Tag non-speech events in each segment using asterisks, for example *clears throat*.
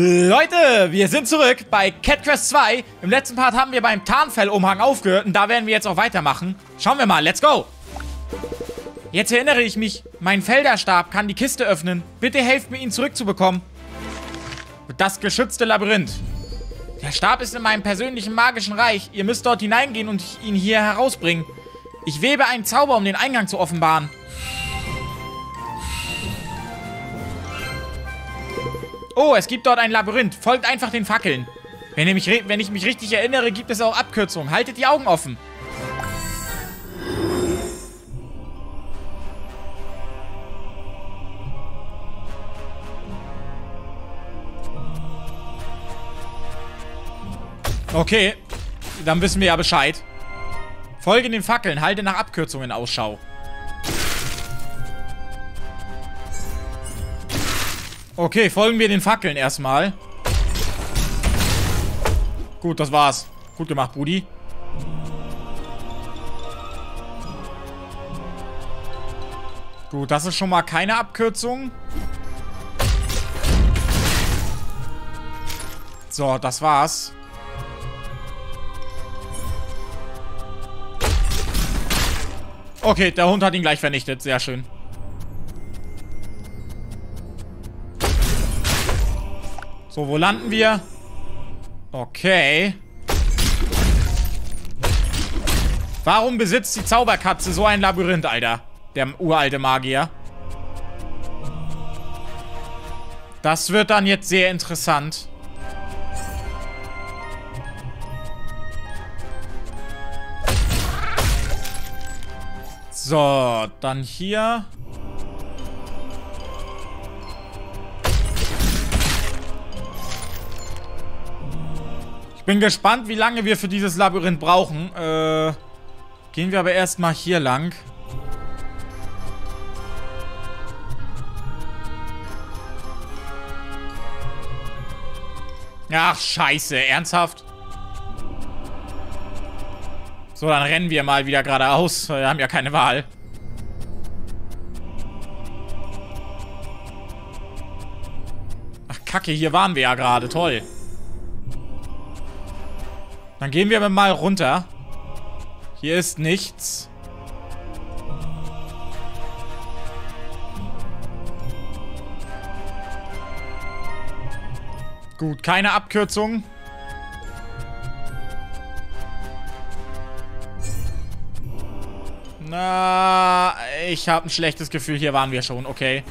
Leute, wir sind zurück bei Cat Quest 2. Im letzten Part haben wir beim Tarnfellumhang aufgehört und da werden wir jetzt auch weitermachen. Schauen wir mal, let's go! Jetzt erinnere ich mich, mein Felderstab kann die Kiste öffnen. Bitte helft mir, ihn zurückzubekommen. Das geschützte Labyrinth. Der Stab ist in meinem persönlichen magischen Reich. Ihr müsst dort hineingehen und ihn hier herausbringen. Ich webe einen Zauber, um den Eingang zu offenbaren. Oh, es gibt dort ein Labyrinth. Folgt einfach den Fackeln. Wenn, ich mich, wenn ich mich richtig erinnere, gibt es auch Abkürzungen. Haltet die Augen offen. Okay, dann wissen wir ja Bescheid. Folge den Fackeln, halte nach Abkürzungen Ausschau. Okay, folgen wir den Fackeln erstmal. Gut, das war's. Gut gemacht, Brudi. Gut, das ist schon mal keine Abkürzung. So, das war's. Okay, der Hund hat ihn gleich vernichtet. Sehr schön. So, wo landen wir? Okay. Warum besitzt die Zauberkatze so ein Labyrinth, Alter? Der uralte Magier. Das wird dann jetzt sehr interessant. So, dann hier. Bin gespannt, wie lange wir für dieses Labyrinth brauchen. Äh, gehen wir aber erstmal hier lang. Ach, scheiße. Ernsthaft? So, dann rennen wir mal wieder geradeaus. Wir haben ja keine Wahl. Ach, kacke. Hier waren wir ja gerade. Toll. Dann gehen wir mal runter. Hier ist nichts. Gut, keine Abkürzung. Na, ich habe ein schlechtes Gefühl. Hier waren wir schon. Okay.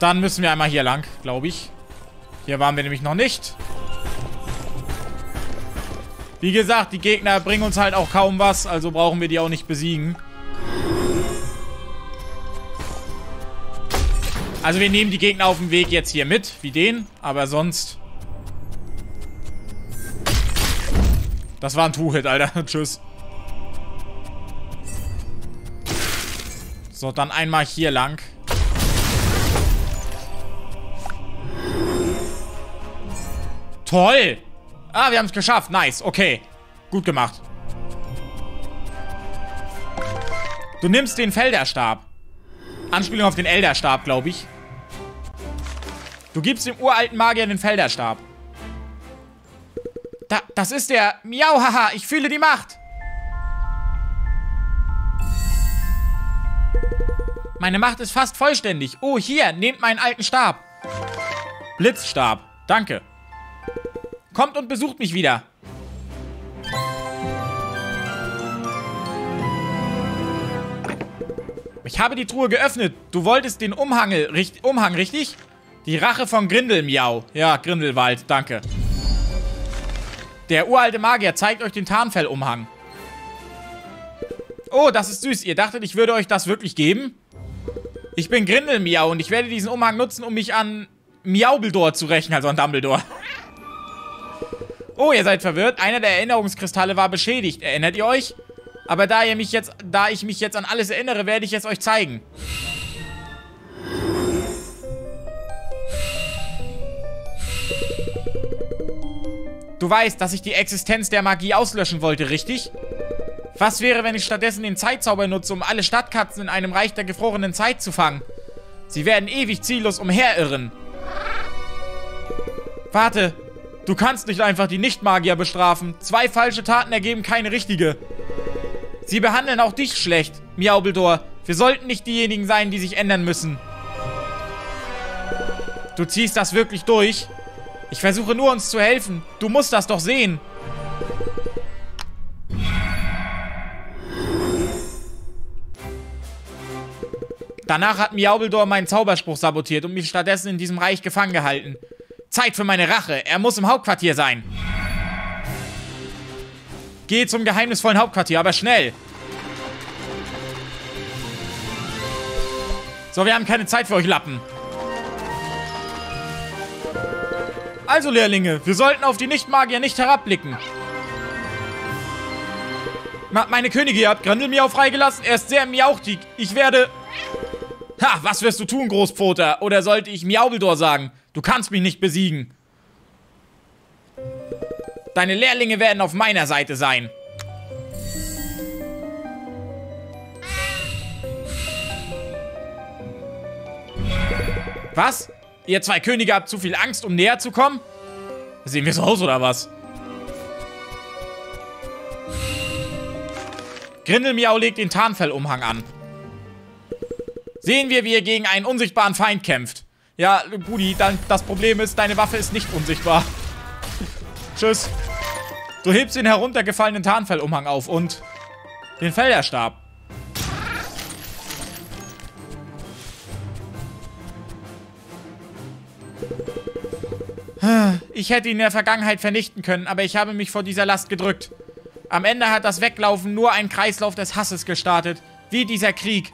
Dann müssen wir einmal hier lang, glaube ich. Hier waren wir nämlich noch nicht. Wie gesagt, die Gegner bringen uns halt auch kaum was, also brauchen wir die auch nicht besiegen. Also wir nehmen die Gegner auf dem Weg jetzt hier mit, wie den, aber sonst... Das war ein Two-Hit, Alter. *laughs* Tschüss. So, dann einmal hier lang. Toll. Ah, wir haben es geschafft. Nice. Okay. Gut gemacht. Du nimmst den Felderstab. Anspielung auf den Elderstab, glaube ich. Du gibst dem uralten Magier den Felderstab. Da, das ist der... Miau, haha, ich fühle die Macht. Meine Macht ist fast vollständig. Oh, hier, nehmt meinen alten Stab. Blitzstab. Danke. Kommt und besucht mich wieder. Ich habe die Truhe geöffnet. Du wolltest den Umhangel, richt, Umhang, richtig? Die Rache von Grindelmiau. Ja, Grindelwald, danke. Der uralte Magier zeigt euch den Tarnfellumhang. Oh, das ist süß. Ihr dachtet, ich würde euch das wirklich geben? Ich bin Grindelmiau und ich werde diesen Umhang nutzen, um mich an Miaubeldor zu rächen, also an Dumbledore. Oh, ihr seid verwirrt. Einer der Erinnerungskristalle war beschädigt. Erinnert ihr euch? Aber da ihr mich jetzt, da ich mich jetzt an alles erinnere, werde ich es euch zeigen. Du weißt, dass ich die Existenz der Magie auslöschen wollte, richtig? Was wäre, wenn ich stattdessen den Zeitzauber nutze, um alle Stadtkatzen in einem Reich der gefrorenen Zeit zu fangen? Sie werden ewig ziellos umherirren. Warte, du kannst nicht einfach die Nichtmagier bestrafen. Zwei falsche Taten ergeben keine richtige. Sie behandeln auch dich schlecht, Miaubeldor. Wir sollten nicht diejenigen sein, die sich ändern müssen. Du ziehst das wirklich durch? Ich versuche nur, uns zu helfen. Du musst das doch sehen. Danach hat Miaubeldor meinen Zauberspruch sabotiert und mich stattdessen in diesem Reich gefangen gehalten. Zeit für meine Rache. Er muss im Hauptquartier sein. Geh zum geheimnisvollen Hauptquartier, aber schnell. So, wir haben keine Zeit für euch Lappen. Also, Lehrlinge, wir sollten auf die Nichtmagier nicht herabblicken. meine Könige, ihr habt Grendel Miau freigelassen. Er ist sehr miauchtig. Ich werde... Ha, was wirst du tun, Großpfoter? Oder sollte ich Miaubeldor sagen? Du kannst mich nicht besiegen. Deine Lehrlinge werden auf meiner Seite sein. Was? Ihr zwei Könige habt zu viel Angst, um näher zu kommen? Sehen wir so aus, oder was? Grindelmiau legt den Tarnfellumhang an. Sehen wir, wie er gegen einen unsichtbaren Feind kämpft. Ja, Budi, das Problem ist, deine Waffe ist nicht unsichtbar. *laughs* Tschüss. Du hebst den heruntergefallenen Tarnfellumhang auf und den Felderstab. *sighs* Ich hätte ihn in der Vergangenheit vernichten können, aber ich habe mich vor dieser Last gedrückt. Am Ende hat das Weglaufen nur einen Kreislauf des Hasses gestartet. Wie dieser Krieg.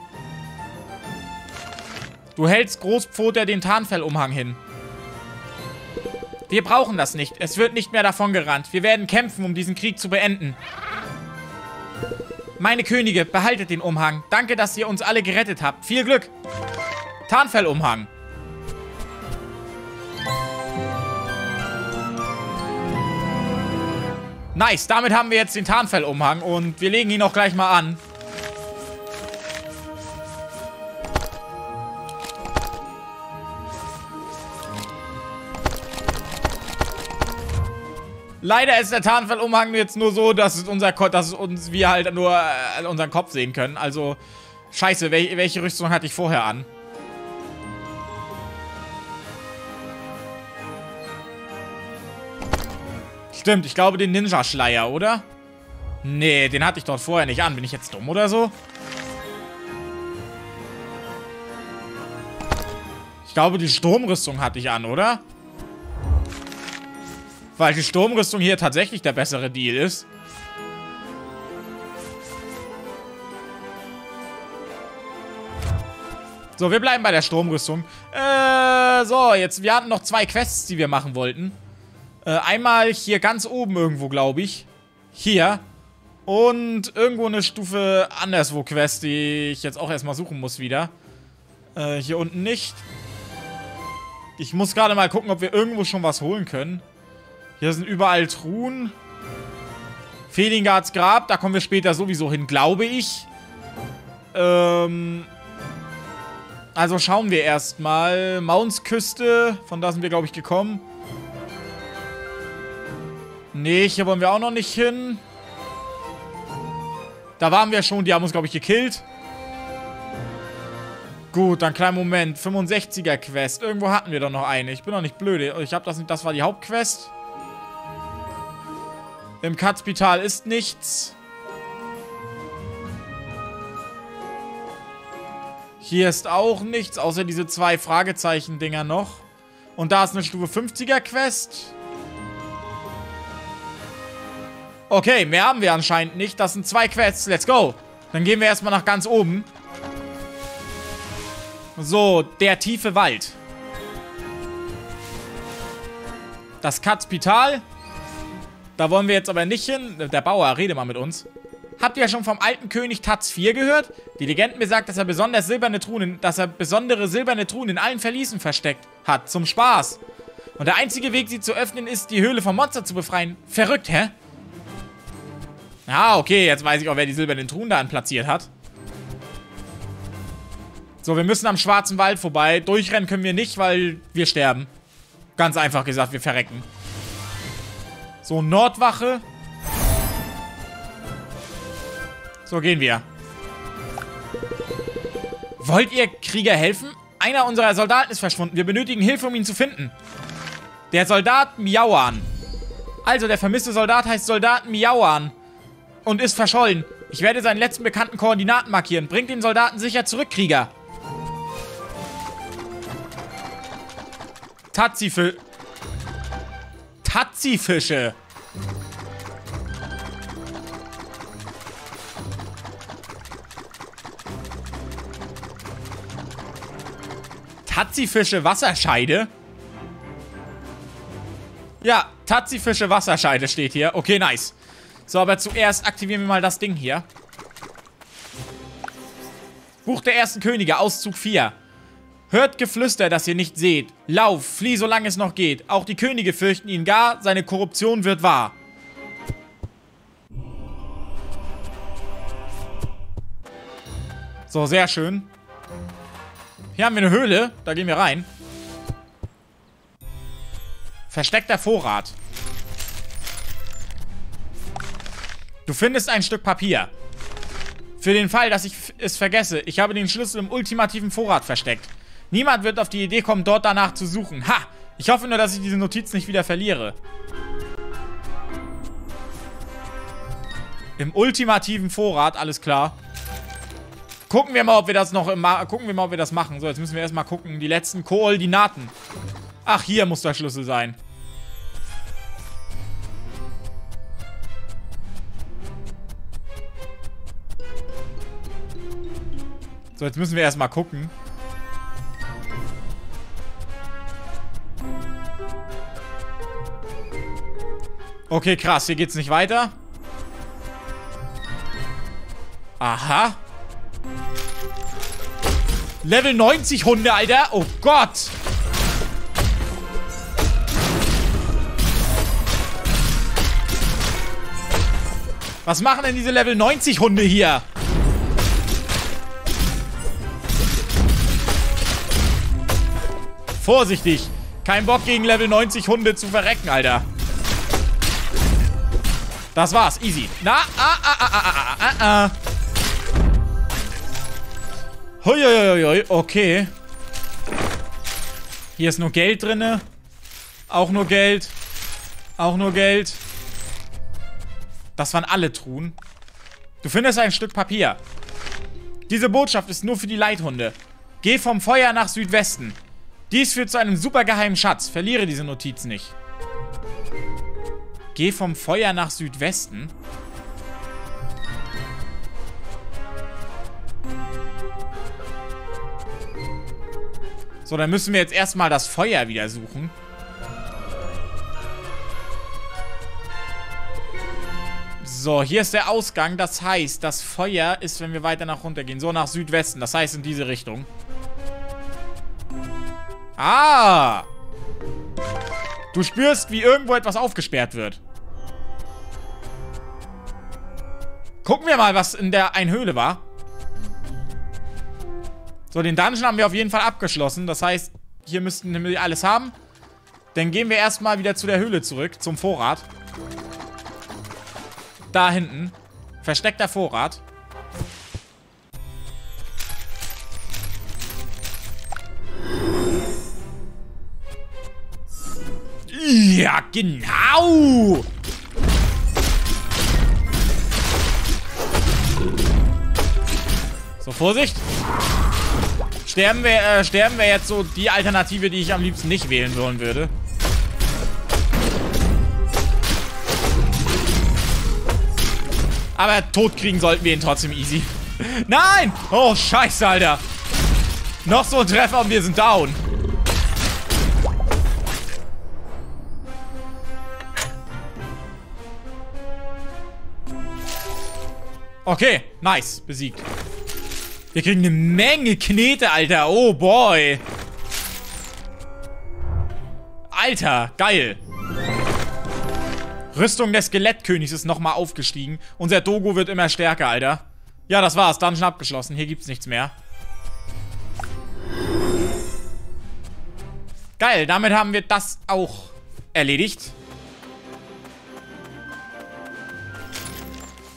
Du hältst Großpfoter den Tarnfellumhang hin. Wir brauchen das nicht. Es wird nicht mehr davon gerannt. Wir werden kämpfen, um diesen Krieg zu beenden. Meine Könige, behaltet den Umhang. Danke, dass ihr uns alle gerettet habt. Viel Glück. Tarnfellumhang. Nice, damit haben wir jetzt den Tarnfellumhang und wir legen ihn auch gleich mal an. Leider ist der Tarnfellumhang jetzt nur so, dass es unser dass uns wir halt nur äh, unseren Kopf sehen können. Also, scheiße, wel welche Rüstung hatte ich vorher an? Stimmt, ich glaube den Ninja-Schleier, oder? Nee, den hatte ich dort vorher nicht an. Bin ich jetzt dumm oder so? Ich glaube, die Sturmrüstung hatte ich an, oder? Weil die Sturmrüstung hier tatsächlich der bessere Deal ist. So, wir bleiben bei der Sturmrüstung. Äh, so, jetzt, wir hatten noch zwei Quests, die wir machen wollten. Äh, einmal hier ganz oben irgendwo, glaube ich. Hier. Und irgendwo eine Stufe anderswo Quest, die ich jetzt auch erstmal suchen muss wieder. Äh, hier unten nicht. Ich muss gerade mal gucken, ob wir irgendwo schon was holen können. Hier sind überall Truhen. Felingards Grab, da kommen wir später sowieso hin, glaube ich. Ähm... Also schauen wir erstmal. Mauns-Küste, von da sind wir, glaube ich, gekommen. Nee, hier wollen wir auch noch nicht hin. Da waren wir schon, die haben uns, glaube ich, gekillt. Gut, dann kleinen Moment. 65er Quest. Irgendwo hatten wir doch noch eine. Ich bin doch nicht blöd. Ich habe das nicht. Das war die Hauptquest. Im Katzspital ist nichts. Hier ist auch nichts, außer diese zwei Fragezeichen-Dinger noch. Und da ist eine Stufe 50er-Quest. Okay, mehr haben wir anscheinend nicht. Das sind zwei Quests. Let's go. Dann gehen wir erstmal nach ganz oben. So, der tiefe Wald. Das Katzspital. Da wollen wir jetzt aber nicht hin. Der Bauer, rede mal mit uns. Habt ihr schon vom alten König Taz IV gehört? Die Legenden besagt, dass er besonders silberne Truhen, dass er besondere silberne Truhen in allen Verließen versteckt hat. Zum Spaß. Und der einzige Weg, sie zu öffnen, ist, die Höhle vom Monster zu befreien. Verrückt, hä? Ah, okay, jetzt weiß ich auch, wer die silbernen Truhen da platziert hat. So, wir müssen am Schwarzen Wald vorbei. Durchrennen können wir nicht, weil wir sterben. Ganz einfach gesagt, wir verrecken. So, Nordwache. So, gehen wir. Wollt ihr Krieger helfen? Einer unserer Soldaten ist verschwunden. Wir benötigen Hilfe, um ihn zu finden. Der Soldat Miauan. Also, der vermisste Soldat heißt Soldat Miauan. Und ist verschollen. Ich werde seinen letzten bekannten Koordinaten markieren. Bringt den Soldaten sicher zurück, Krieger. Tatsifische. Tatsifische. Tatsifische Wasserscheide? Ja, Tatsifische Wasserscheide steht hier. Okay, nice. So, aber zuerst aktivieren wir mal das Ding hier. Buch der ersten Könige, Auszug 4. Hört Geflüster, das ihr nicht seht. Lauf, flieh, solange es noch geht. Auch die Könige fürchten ihn gar, seine Korruption wird wahr. So, sehr schön. Hier haben wir eine Höhle, da gehen wir rein. Versteckter Vorrat. Du findest ein Stück Papier. Für den Fall, dass ich es vergesse, ich habe den Schlüssel im ultimativen Vorrat versteckt. Niemand wird auf die Idee kommen, dort danach zu suchen. Ha! Ich hoffe nur, dass ich diese Notiz nicht wieder verliere. Im ultimativen Vorrat, alles klar. Gucken wir mal, ob wir das noch im gucken wir mal, ob wir das machen. So, jetzt müssen wir erstmal gucken. Die letzten Koordinaten. Ach, hier muss der Schlüssel sein. So, jetzt müssen wir erstmal gucken. Okay, krass. Hier geht's nicht weiter. Aha. Level 90 Hunde, Alter. Oh Gott. Was machen denn diese Level 90 Hunde hier? Vorsichtig. Kein Bock gegen Level 90 Hunde zu verrecken, Alter. Das war's. Easy. Na, ah, ah, ah, ah, ah, ah, ah. Huiuiui, okay. Hier ist nur Geld drinne. Auch nur Geld. Auch nur Geld. Das waren alle Truhen. Du findest ein Stück Papier. Diese Botschaft ist nur für die Leithunde. Geh vom Feuer nach Südwesten. Dies führt zu einem supergeheimen Schatz. Verliere diese Notiz nicht. Geh vom Feuer nach Südwesten. So, dann müssen wir jetzt erstmal das Feuer wieder suchen. So, hier ist der Ausgang. Das heißt, das Feuer ist, wenn wir weiter nach runter gehen. So, nach Südwesten. Das heißt, in diese Richtung. Ah! Du spürst, wie irgendwo etwas aufgesperrt wird. Gucken wir mal, was in der Einhöhle war. So, den Dungeon haben wir auf jeden Fall abgeschlossen. Das heißt, hier müssten wir alles haben. Dann gehen wir erstmal wieder zu der Höhle zurück, zum Vorrat. Da hinten. Versteckter Vorrat. Ja, genau. So, Vorsicht. Sterben wir, äh, sterben wir jetzt so die Alternative, die ich am liebsten nicht wählen wollen würde. Aber tot kriegen sollten wir ihn trotzdem easy. *laughs* Nein! Oh, scheiße, Alter. Noch so ein Treffer und wir sind down. Okay, nice. Besiegt. Wir kriegen eine Menge Knete, Alter. Oh boy. Alter, geil. Rüstung des Skelettkönigs ist nochmal aufgestiegen. Unser Dogo wird immer stärker, Alter. Ja, das war's. Dungeon abgeschlossen. Hier gibt's nichts mehr. Geil, damit haben wir das auch erledigt.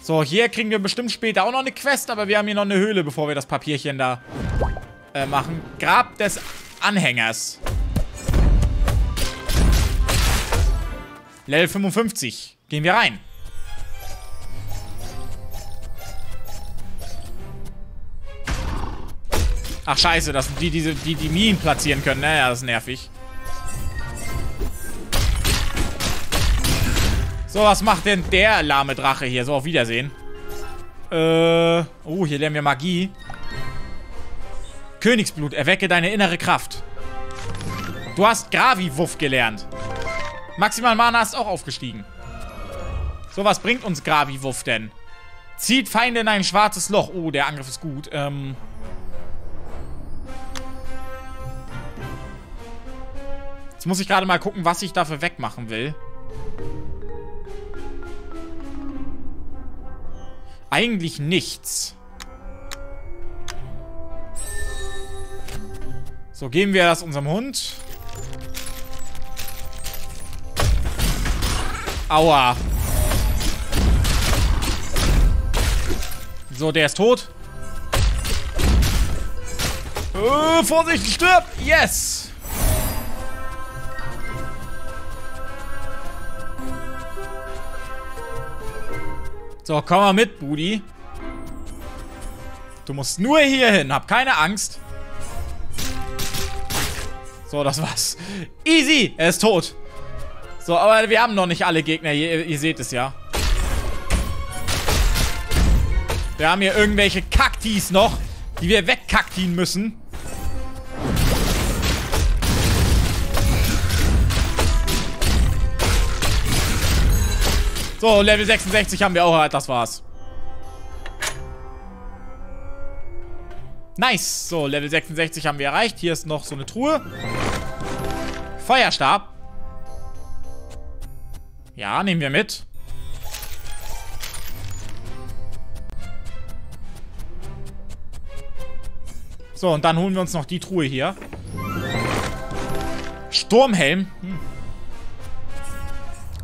So, hier kriegen wir bestimmt später auch noch eine Quest, aber wir haben hier noch eine Höhle, bevor wir das Papierchen da äh, machen. Grab des Anhängers. Level 55. Gehen wir rein. Ach scheiße, das sind die, die, die, die Minen platzieren können. Naja, das ist nervig. So, was macht denn der lahme Drache hier? So, auf Wiedersehen. Äh, oh, hier lernen wir Magie. Königsblut, erwecke deine innere Kraft. Du hast Gravi-Wuff gelernt. Maximal Mana ist auch aufgestiegen. So, was bringt uns Gravi-Wuff denn? Zieht Feinde in ein schwarzes Loch. Oh, der Angriff ist gut. Ähm... Jetzt muss ich gerade mal gucken, was ich dafür wegmachen will. Eigentlich nichts. So, geben wir das unserem Hund. Aua. So, der ist tot. Oh, Vorsicht, stirb! Yes! So, komm mal mit, Budi. Du musst nur hier hin. Hab keine Angst. So, das war's. Easy. Er ist tot. So, aber wir haben noch nicht alle Gegner. Ihr, ihr seht es ja. Wir haben hier irgendwelche Kaktis noch, die wir wegkaktien müssen. So, Level 66 haben wir auch. Das war's. Nice. So, Level 66 haben wir erreicht. Hier ist noch so eine Truhe. Feuerstab. Ja, nehmen wir mit. So, und dann holen wir uns noch die Truhe hier. Sturmhelm. Hm.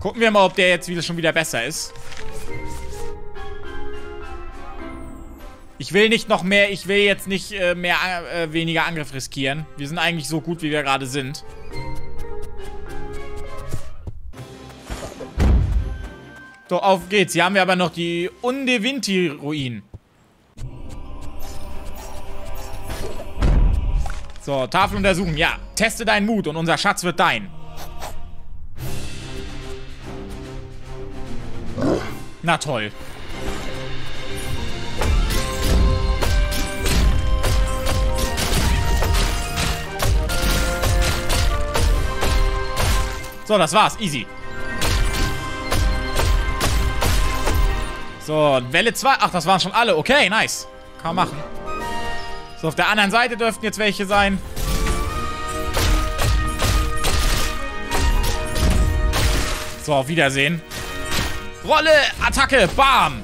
Gucken wir mal, ob der jetzt wieder schon wieder besser ist. Ich will nicht noch mehr, ich will jetzt nicht äh, mehr, äh, weniger Angriff riskieren. Wir sind eigentlich so gut, wie wir gerade sind. So, auf geht's. Hier haben wir aber noch die Undevinti-Ruinen. So, Tafel untersuchen. Ja, teste deinen Mut und unser Schatz wird dein. Na toll. So, das war's. Easy. So, Welle 2. Ach, das waren schon alle. Okay, nice. Kann man machen. So, auf der anderen Seite dürften jetzt welche sein. So, auf Wiedersehen. Rolle, Attacke, Bam.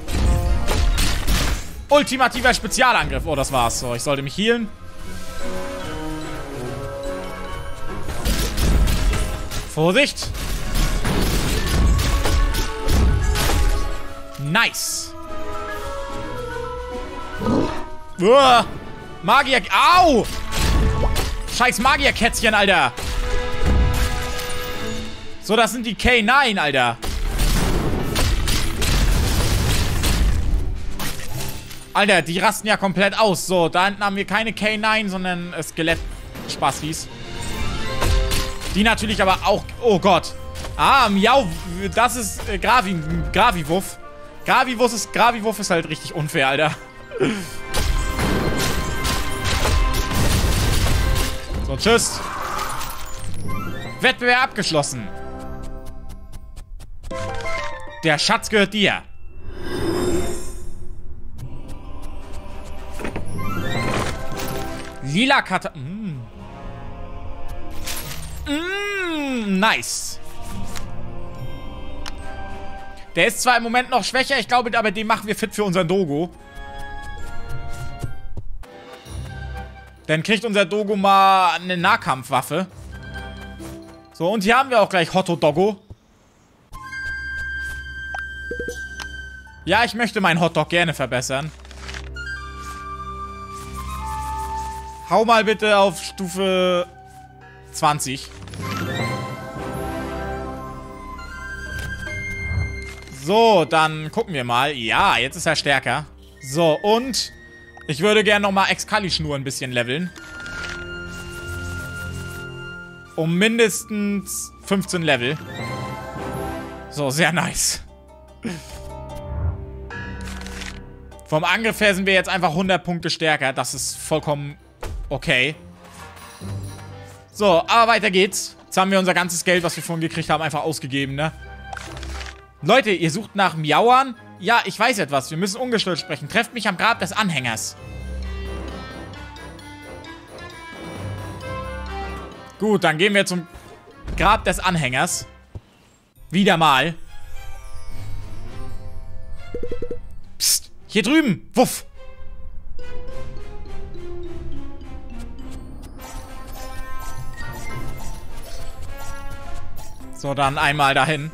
Ultimativer Spezialangriff. Oh, das war's. So, ich sollte mich healen. Vorsicht. Nice. Uah. Magier... Au! Scheiß Magierkätzchen, Alter. So, das sind die K9, Alter. Alter, die rasten ja komplett aus. So, da hinten haben wir keine K9, sondern Skelett-Spastis. Die natürlich aber auch... Oh Gott. Ah, Miau. Das ist äh, Gravi, Graviwuff. Graviwuff ist, Graviwuff ist halt richtig unfair, Alter. *laughs* So, tschüss. Wettbewerb abgeschlossen. Der Schatz gehört dir. Lila Kata... Mm. Mm, nice. Der ist zwar im Moment noch schwächer, ich glaube, aber den machen wir fit für unseren Dogo. Dann kriegt unser Dogo mal eine Nahkampfwaffe. So, und hier haben wir auch gleich Hotto Doggo. Ja, ich möchte meinen Hotdog gerne verbessern. Hau mal bitte auf Stufe 20. So, dann gucken wir mal. Ja, jetzt ist er stärker. So, und ich würde gerne nochmal Excalli-Schnur ein bisschen leveln. Um mindestens 15 Level. So, sehr nice. Vom Angriff her sind wir jetzt einfach 100 Punkte stärker. Das ist vollkommen okay. So, aber weiter geht's. Jetzt haben wir unser ganzes Geld, was wir vorhin gekriegt haben, einfach ausgegeben, ne? Leute, ihr sucht nach Miauern? Ja, ich weiß etwas. Wir müssen ungestört sprechen. Trefft mich am Grab des Anhängers. Gut, dann gehen wir zum Grab des Anhängers. Wieder mal. Psst. Hier drüben. Wuff. So, dann einmal dahin.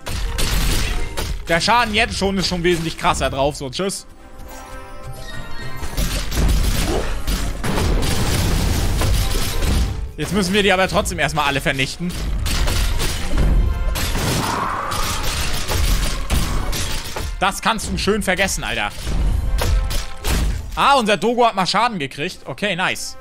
Der Schaden jetzt schon ist schon wesentlich krasser drauf. So, tschüss. Jetzt müssen wir die aber trotzdem erstmal alle vernichten. Das kannst du schön vergessen, Alter. Ah, unser Dogo hat mal Schaden gekriegt. Okay, nice.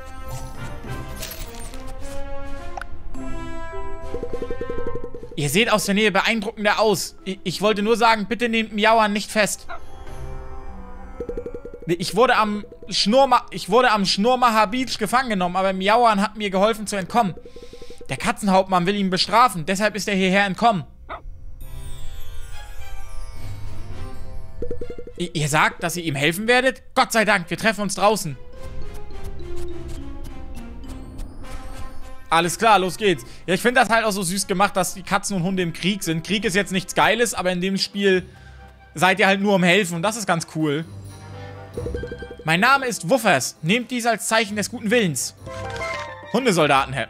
Ihr seht aus der Nähe beeindruckender aus. Ich, ich wollte nur sagen, bitte nehmt Miauern nicht fest. Ich wurde am Schnurma ich wurde am Schnurmacher Beach gefangen genommen, aber Miauern hat mir geholfen zu entkommen. Der Katzenhauptmann will ihn bestrafen, deshalb ist er hierher entkommen. Ihr sagt, dass ihr ihm helfen werdet? Gott sei Dank, wir treffen uns draußen. Alles klar, los geht's. Ja, ich finde das halt auch so süß gemacht, dass die Katzen und Hunde im Krieg sind. Krieg ist jetzt nichts Geiles, aber in dem Spiel seid ihr halt nur um helfen und das ist ganz cool. Mein Name ist Wuffers. Nehmt dies als Zeichen des guten Willens. Hundesoldaten, Herr.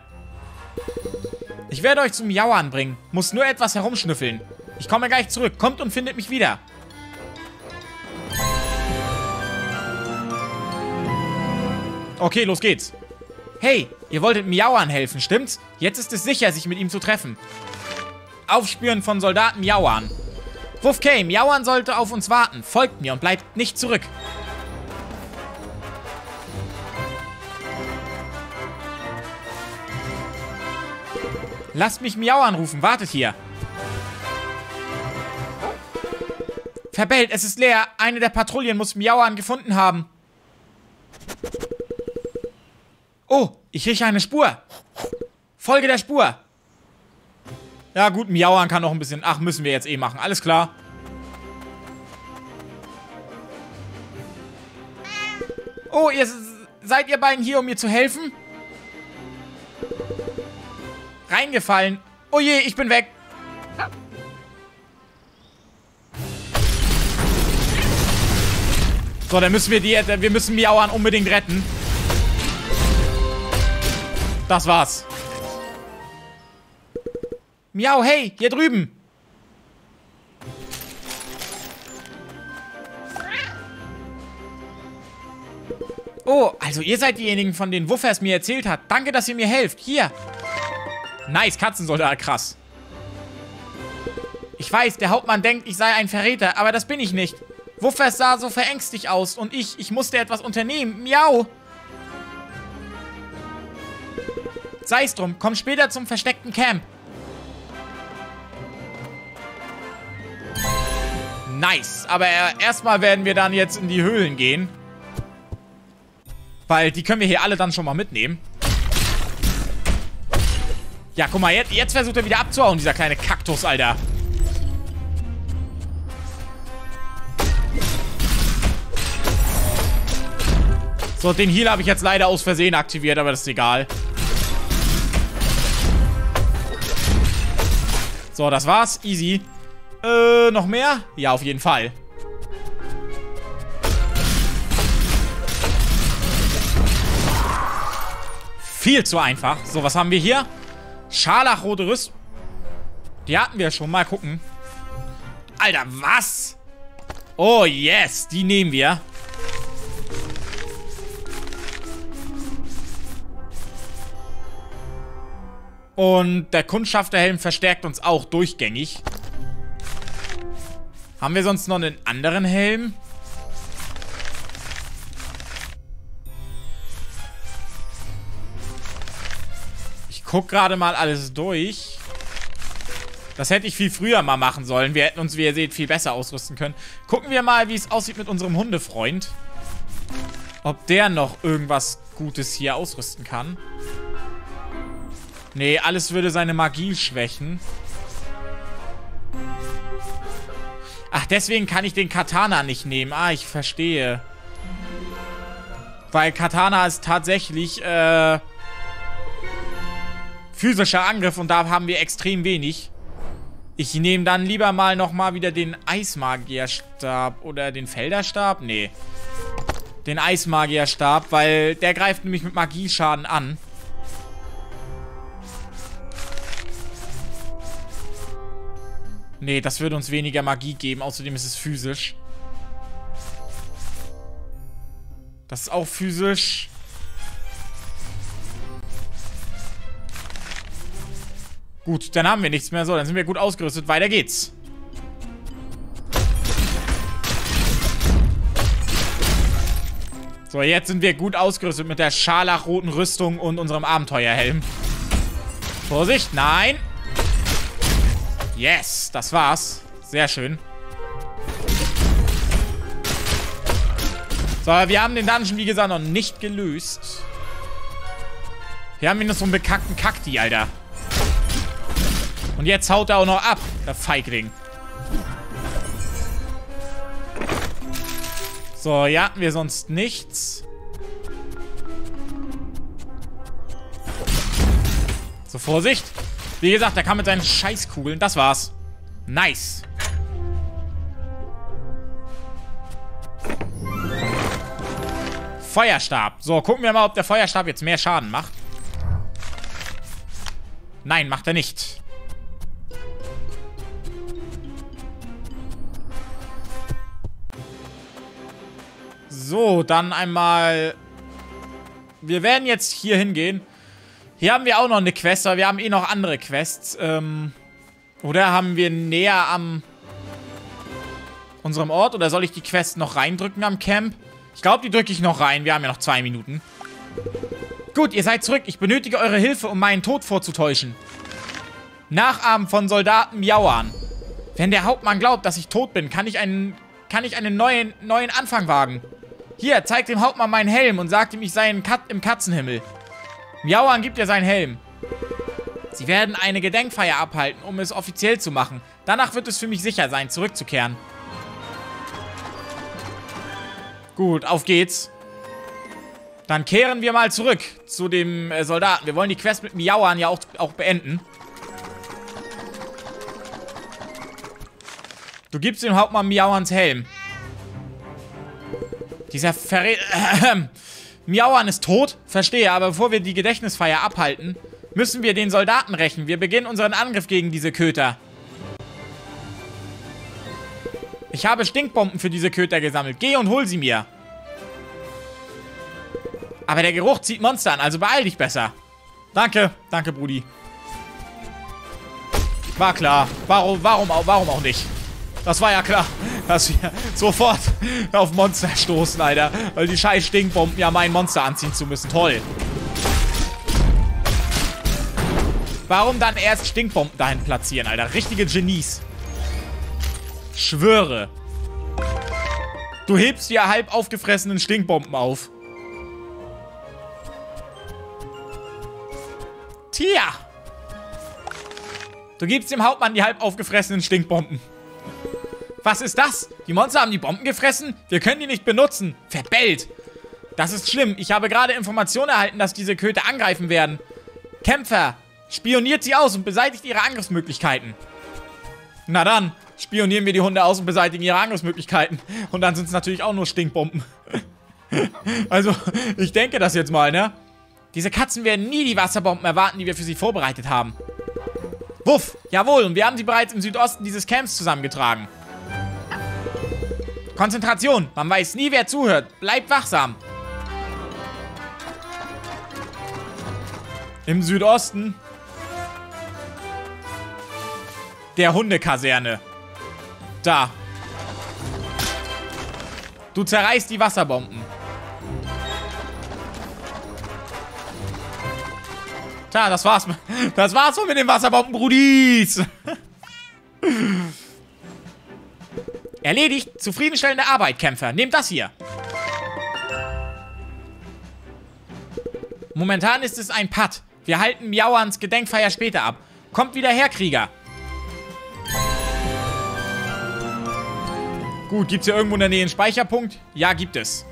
Ich werde euch zum Jauern bringen. Muss nur etwas herumschnüffeln. Ich komme gleich zurück. Kommt und findet mich wieder. Okay, los geht's. Hey, ihr wolltet Miauern helfen, stimmt's? Jetzt ist es sicher, sich mit ihm zu treffen. Aufspüren von Soldaten Miauern. Wuff K, Miauern sollte auf uns warten. Folgt mir und bleibt nicht zurück. Lasst mich Miauern rufen, wartet hier. Verbellt, es ist leer. Eine der Patrouillen muss Miauern gefunden haben. Oh, ich rieche eine Spur. Folge der Spur. Ja gut, Miauern kann noch ein bisschen... Ach, müssen wir jetzt eh machen. Alles klar. Oh, ihr seid ihr beiden hier, um mir zu helfen? Reingefallen. Oh je, ich bin weg. So, dann müssen wir die... Wir müssen Miauern unbedingt retten. Das war's. Miau, hey, hier drüben. Oh, also ihr seid diejenigen, von denen Wuffer es mir erzählt hat. Danke, dass ihr mir helft. Hier. Nice, Katzensoldat, krass. Ich weiß, der Hauptmann denkt, ich sei ein Verräter, aber das bin ich nicht. Wuffers sah so verängstigt aus und ich, ich musste etwas unternehmen. Miau. Sei es drum, komm später zum versteckten Camp. Nice. Aber erstmal werden wir dann jetzt in die Höhlen gehen. Weil die können wir hier alle dann schon mal mitnehmen. Ja, guck mal, jetzt, jetzt versucht er wieder abzuhauen, dieser kleine Kaktus, Alter. So, den Heal habe ich jetzt leider aus Versehen aktiviert, aber das ist egal. So, das war's. Easy. Äh, noch mehr? Ja, auf jeden Fall. Viel zu einfach. So, was haben wir hier? Scharlachrote Rüst... Die hatten wir schon. Mal gucken. Alter, was? Oh, yes. Die nehmen wir. Und der Kundschafterhelm verstärkt uns auch durchgängig. Haben wir sonst noch einen anderen Helm? Ich guck gerade mal alles durch. Das hätte ich viel früher mal machen sollen. Wir hätten uns, wie ihr seht, viel besser ausrüsten können. Gucken wir mal, wie es aussieht mit unserem Hundefreund. Ob der noch irgendwas Gutes hier ausrüsten kann. Nee, alles würde seine Magie schwächen. Ach, deswegen kann ich den Katana nicht nehmen. Ah, ich verstehe. Weil Katana ist tatsächlich, äh, physischer Angriff und da haben wir extrem wenig. Ich nehme dann lieber mal nochmal wieder den Eismagierstab oder den Felderstab. Nee. Den Eismagierstab, weil der greift nämlich mit Magieschaden an. Nee, das würde uns weniger Magie geben. Außerdem ist es physisch. Das ist auch physisch. Gut, dann haben wir nichts mehr. So, dann sind wir gut ausgerüstet. Weiter geht's. So, jetzt sind wir gut ausgerüstet mit der scharlachroten Rüstung und unserem Abenteuerhelm. Vorsicht, nein! Yes, das war's. Sehr schön. So, wir haben den Dungeon, wie gesagt, noch nicht gelöst. Hier haben wir noch so einen bekackten Kakti, Alter. Und jetzt haut er auch noch ab, der Feigling. So, hier hatten wir sonst nichts. So, Vorsicht. Wie gesagt, der kam mit seinen Scheißkugeln. Das war's. Nice. Feuerstab. So, gucken wir mal, ob der Feuerstab jetzt mehr Schaden macht. Nein, macht er nicht. So, dann einmal... Wir werden jetzt hier hingehen. Hier haben wir auch noch eine Quest, aber wir haben eh noch andere Quests. Ähm, oder haben wir näher am unserem Ort? Oder soll ich die Quest noch reindrücken am Camp? Ich glaube, die drücke ich noch rein. Wir haben ja noch zwei Minuten. Gut, ihr seid zurück. Ich benötige eure Hilfe, um meinen Tod vorzutäuschen. Nachahmen von Soldaten miauern. Wenn der Hauptmann glaubt, dass ich tot bin, kann ich einen, kann ich einen neuen, neuen Anfang wagen. Hier, zeigt dem Hauptmann meinen Helm und sagt ihm, ich sei Kat im Katzenhimmel. Miauan gibt ihr seinen Helm. Sie werden eine Gedenkfeier abhalten, um es offiziell zu machen. Danach wird es für mich sicher sein, zurückzukehren. Gut, auf geht's. Dann kehren wir mal zurück zu dem äh, Soldaten. Wir wollen die Quest mit Miauan ja auch, auch beenden. Du gibst dem Hauptmann Miauans Helm. Dieser Verräter... *clears throat* Miauan ist tot, verstehe, aber bevor wir die Gedächtnisfeier abhalten, müssen wir den Soldaten rächen. Wir beginnen unseren Angriff gegen diese Köter. Ich habe Stinkbomben für diese Köter gesammelt. Geh und hol sie mir. Aber der Geruch zieht Monster an, also beeil dich besser. Danke, danke, Brudi. War klar. Warum, warum, warum auch nicht? Das war ja klar, dass wir sofort auf Monster stoßen, Alter. Weil die scheiß Stinkbomben ja mein Monster anziehen zu müssen. Toll. Warum dann erst Stinkbomben dahin platzieren, Alter? Richtige Genies. Schwöre. Du hebst die halb aufgefressenen Stinkbomben auf. Tja. Du gibst dem Hauptmann die halb aufgefressenen Stinkbomben. Was ist das? Die Monster haben die Bomben gefressen? Wir können die nicht benutzen. Verbellt. Das ist schlimm. Ich habe gerade Informationen erhalten, dass diese Köter angreifen werden. Kämpfer, spioniert sie aus und beseitigt ihre Angriffsmöglichkeiten. Na dann, spionieren wir die Hunde aus und beseitigen ihre Angriffsmöglichkeiten. Und dann sind es natürlich auch nur Stinkbomben. *laughs* also, ich denke das jetzt mal, ne? Diese Katzen werden nie die Wasserbomben erwarten, die wir für sie vorbereitet haben. Wuff, jawohl, und wir haben sie bereits im Südosten dieses Camps zusammengetragen. Konzentration, man weiß nie, wer zuhört. Bleibt wachsam. Im Südosten der Hundekaserne. Da. Du zerreißt die Wasserbomben. Tja, das war's. *laughs* Das war's so mit den Wasserbomben, Brudis. *laughs* Erledigt. Zufriedenstellende Arbeit, Kämpfer. Nehmt das hier. Momentan ist es ein Putt. Wir halten Miauans Gedenkfeier später ab. Kommt wieder her, Krieger. Gut, gibt's hier irgendwo in der Nähe einen Speicherpunkt? Ja, gibt es.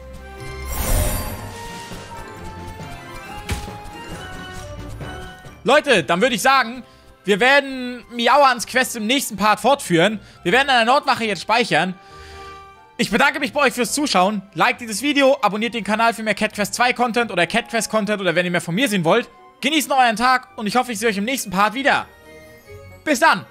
Leute, dann würde ich sagen, wir werden Miauans Quest im nächsten Part fortführen. Wir werden an der Nordwache jetzt speichern. Ich bedanke mich bei euch fürs Zuschauen. Like dieses Video, abonniert den Kanal für mehr Cat Quest 2 Content oder Cat Quest Content oder wenn ihr mehr von mir sehen wollt. Genießt noch euren Tag und ich hoffe, ich sehe euch im nächsten Part wieder. Bis dann!